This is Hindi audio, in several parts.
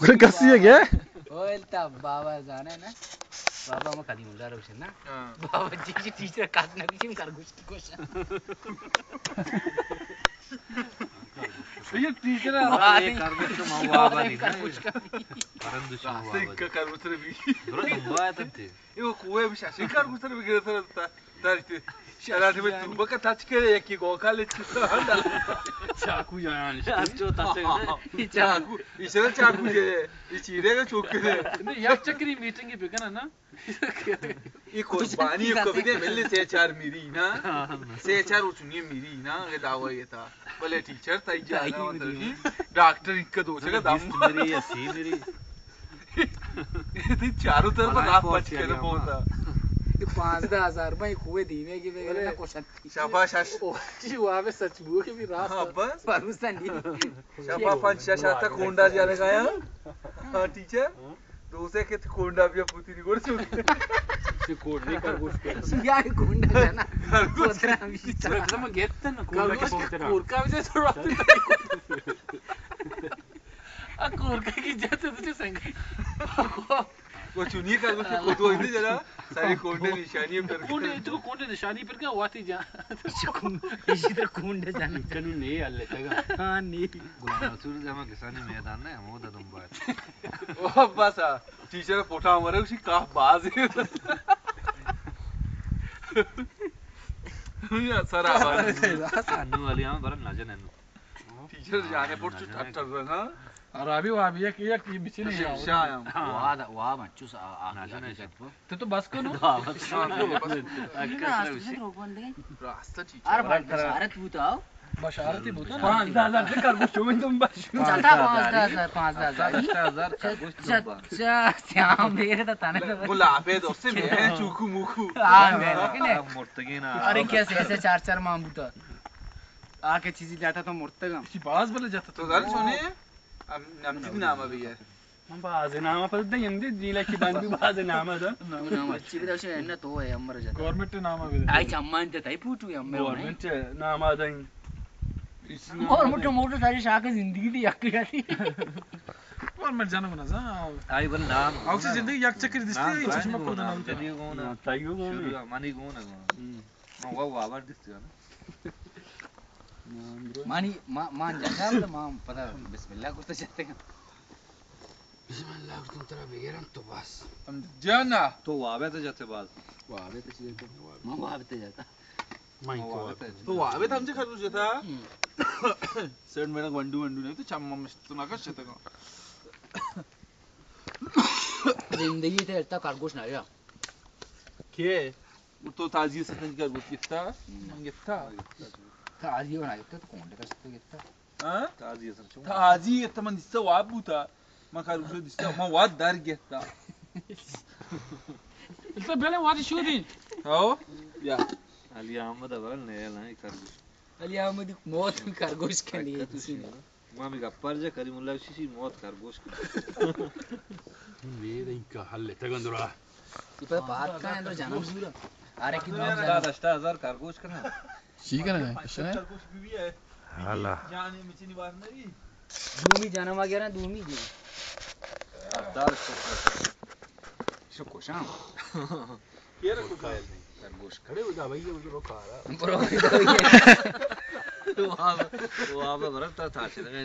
कुठे कसी आहे घ्या होय त्या बाबा जाणे ना बाबा मग कधी मुलगा राहू ना बाबाची टीचर काढण्याची खरगोश क्वेश्चन टीचर खरगोश माऊ बाबा नी खरगोश खरंदुशी माऊ Asta बाबा încă carbuțără mi. Eu cu web și așa carbuțără mi găsă ta. Dar știi. Și ala trebuie tu bă că taci că e ki go kale ci. चाकू जान acho tase Chaku. İşte chaku je. İçi rega çok kede. याक चक्री मीटिंग ना kurbani ko bir de milli se char miri na. Se char uçuni miri na. Ge dawa ye ta. Bale teacher tai ja na मतलब डॉक्टर इनका दो जगह दम मेरी ये सी मेरी ते चारों तरफ़ आप बच के ना पहुँचा पाँच दस हज़ार में कुएँ धीमे की वगैरह ना क्वेश्चन शाबाश जी वहाँ पे सच बुक भी रात हाँ बस। पाकिस्तान शाबा पंच शाता कोंडा जाने का या हाँ टीचर? दूसरे के कोंडा भी पुती नहीं गोड़ से से कोड नहीं खरगोश पे या कुंडा जाना सोचना तर एकदम घेत ना खरगोश कोरका विजय थोडा आ कोरका की जाते तुझे संगी वो चुनिए का कुछ को तो इधर जरा सारी कोंडे निशानियाँ पर कोंडे तो कोंडे निशानी पर क्या वाती जा इसी तरह कुंडा जाना। कनु नहीं आले तगा हाँ। नहीं। गुलाम रसूल जमा किसानी मैदान ना मोदा दुंबा ओ बस टीचर पोटा हमारे उसी का बाज है। या सर आवाज़। अन्नु वाली हम बरन ना। जने टीचर जाने पर चुट अट्टर ना वहाँ भी एक एक बिची नहीं आओ शायम वाह वाह मच्चूस आ ना जने शत तो तो बस को ना रास्ता टीचर अरे भाई सारे तू तो आओ। बशारती बोलता पाँच हज़ार से कर कुछ में तुम बस। चलता पाँच दस हज़ार पाँच दस हज़ार। हज़ार अच्छा श्याम मेरे तो ताने तो गुलाबे दोस्त मैं चुकू मुकू। हाँ मेरे के ने मोर्तगे ना। अरे कैसे ऐसे चार चार माम बूटा आके चीज़ जाता तो मुर्तगम इसी बाज बोले जाता तो। जरा सुने हम नमती नाम अभी है हम बाज नामा पर दे यंदे नीला की बाँध भी बाज नामा दा अच्छी भी दर्शन है ना तो है अमर जाता। गवर्नमेंट नामा भी आई चम्मान ते ताई पूछू अम्मे गवर्नमेंट नामा दा और मोटो मोटो सारी शाके ज़िंदगी दी यक जाती गवर्नमेंट जाना बना जा आई बल नाम। आउची ज़िंदगी यक चक्कर दिसते मानी मानी मा मान जाता है माँ पता बिस्मिल्लाह कुछ तो जाते हैं। बिस्मिल्लाह तुम तेरा बेगरम तो बस। हम जाना तो वावे तो जाते बाज वावे तो चीज़ माँ वावे तो जाता। माइन तो वावे तो आवे तो हमसे खरगोश था। सर मेरा वंडू वंडू नहीं तो चम्मा मस्त तो ना कर सकते का ज़िंदगी ते इतना खरगोश ना या के? वो तो ताजी से नहीं खरगोश कितना कितना था आज ये बना तो कौन का सकते कितना? हाँ? ताजी असन चो ताजी इतना मन दिसता वाबू था। मैं खरगोश दिसता मैं वाद दार घेता इतना बेले वादी शो दी हो? या। अली अहमद बरन ने ना कर अली अहमद मौत खरगोश के लिए मामी गप्पर जे करीमुल्लाह शिशी मौत खरगोश की वेद इंका हल्ले तगंदुरा ये पर बात का है तो जन्म अरे कि दस्ता हज़ार खरगोश करना। ठीक है ना है हाला जाने में चीनी बात नहीं धूमी जन्म आ गया ना धूमी जी दार शुक्र शाम ये रखो खाए खरगोश खड़े हो जा भाई ये मुझे खा रहा बरो वहाँ वहाँ बरन ता था चले गए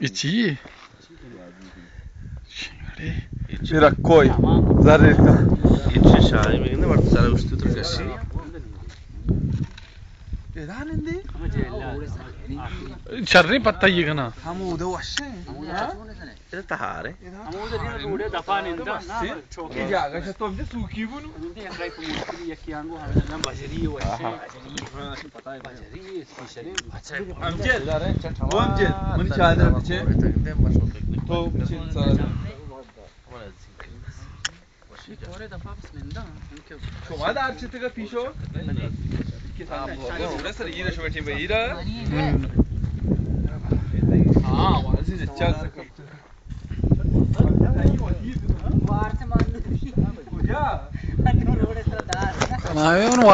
içi Mira koy. Zerre. İçi şahane bir ne var? Sana üstü dur kaşı. ಚರ್ರಿ ಪತ್ತ ಈಗನ ಹಮೂದು ಅಷ್ಟೇ उधर वशे tahare. Ammoo da dina bude dafaan inda na choke. Ija ga shatom je suki bunu. Inda ya kai kuma kiri ya ha Aha. shi pata hai bajari specially Amjad. Bu amjad. Mani çadır biçe. To biçe sarı. shi tore da fafs minda anke Şoma da arçı tıga pişo. İki tane. Vaarte, mano. Ja. Mano, não é estrada. Não, eu não